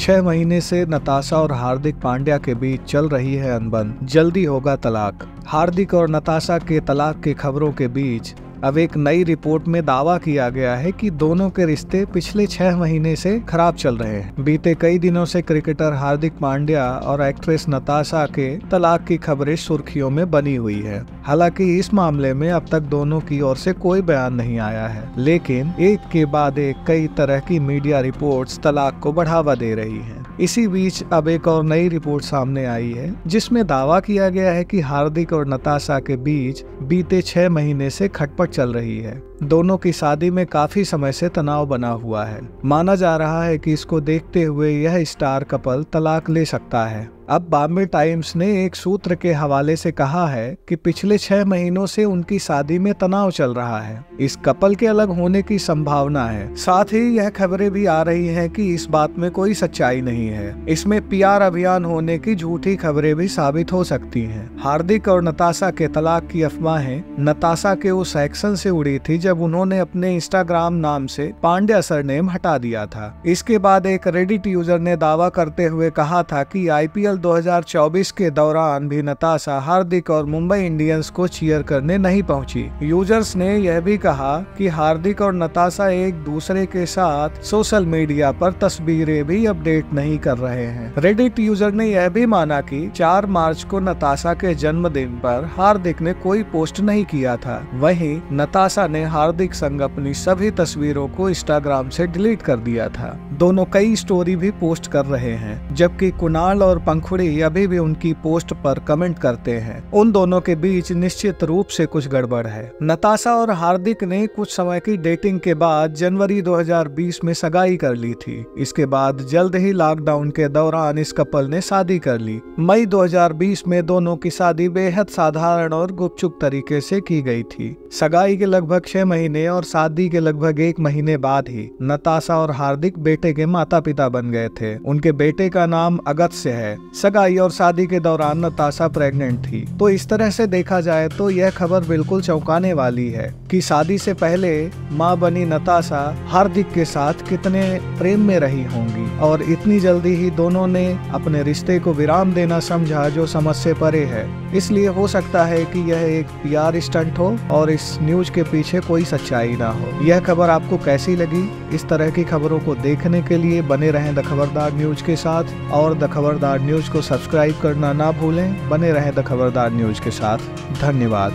छह महीने से नताशा और हार्दिक पांड्या के बीच चल रही है अनबन। जल्दी होगा तलाक। हार्दिक और नताशा के तलाक की खबरों के बीच अब एक नई रिपोर्ट में दावा किया गया है कि दोनों के रिश्ते पिछले छह महीने से खराब चल रहे हैं बीते कई दिनों से क्रिकेटर हार्दिक पांड्या और एक्ट्रेस नताशा के तलाक की खबरें सुर्खियों में बनी हुई है हालाँकि इस मामले में अब तक दोनों की ओर से कोई बयान नहीं आया है, लेकिन एक के बाद एक कई तरह की मीडिया रिपोर्ट्स तलाक को बढ़ावा दे रही हैं। इसी बीच अब एक और नई रिपोर्ट सामने आई है, जिसमें दावा किया गया है कि हार्दिक और नताशा के बीच बीते छह महीने से खटपट चल रही है। दोनों की शादी में काफ़ी समय से तनाव बना हुआ है। माना जा रहा है कि इसको देखते हुए यह स्टार कपल तलाक ले सकता है। अब बॉम्बे टाइम्स ने एक सूत्र के हवाले से कहा है कि पिछले छह महीनों से उनकी शादी में तनाव चल रहा है। इस कपल के अलग होने की संभावना है। साथ ही यह खबरें भी आ रही हैं कि इस बात में कोई सच्चाई नहीं है। इसमें पीआर अभियान होने की झूठी खबरें भी साबित हो सकती हैं। हार्दिक और नताशा के तलाक की अफवाहें नताशा के उस एक्शन से उड़ी थी जब उन्होंने अपने इंस्टाग्राम नाम से पांड्या सरनेम हटा दिया था। इसके बाद एक रेडिट यूज़र ने दावा करते हुए कहा था कि आईपीएल 2024 के दौरान भी नताशा हार्दिक और मुंबई इंडियंस को चीयर करने नहीं पहुँची। यूज़र्स ने यह भी कहा कि हार्दिक और नताशा एक दूसरे के साथ सोशल मीडिया पर तस्वीरें भी अपडेट नहीं कर रहे हैं। रेडिट यूज़र ने यह भी माना कि 4 मार्च को नताशा के जन्मदिन पर हार्दिक ने कोई पोस्ट नहीं किया था। वहीं नताशा ने हार्दिक संग अपनी सभी तस्वीरों को इंस्टाग्राम से डिलीट कर दिया था। दोनों कई स्टोरी भी पोस्ट कर रहे हैं, जबकि कुणाल और पंखुड़ी अभी भी उनकी पोस्ट पर कमेंट करते हैं। उन दोनों के बीच निश्चित रूप से कुछ गड़बड़ है। नताशा और हार्दिक ने कुछ समय की डेटिंग के बाद जनवरी 2020 में सगाई कर ली थी। इसके बाद जल्द ही लॉकडाउन के दौरान इस कपल ने शादी कर ली। मई 2020 में दोनों की शादी बेहद साधारण और गुपचुप तरीके से की गई थी। सगाई के लगभग छह महीने और शादी के लगभग एक महीने बाद ही नताशा और हार्दिक बेटे के माता पिता बन गए थे। उनके बेटे का नाम अगत्य है। सगाई और शादी के दौरान नताशा प्रेग्नेंट थी। तो इस तरह से देखा जाए तो यह खबर बिल्कुल चौंकाने वाली है कि शादी से पहले माँ बनी नताशा हार्दिक के साथ कितने प्रेम में रही होंगी और इतनी जल्दी ही दोनों ने अपने रिश्ते को विराम देना समझा जो समझ से परे है। इसलिए हो सकता है कि यह एक पीआर स्टंट हो और इस न्यूज़ के पीछे कोई सच्चाई ना हो। यह खबर आपको कैसी लगी? इस तरह की खबरों को देखने के लिए बने रहें द खबरदार न्यूज़ के साथ और द खबरदार न्यूज़ को सब्सक्राइब करना ना भूलें। बने रहें द खबरदार न्यूज़ के साथ। धन्यवाद।